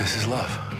This is love.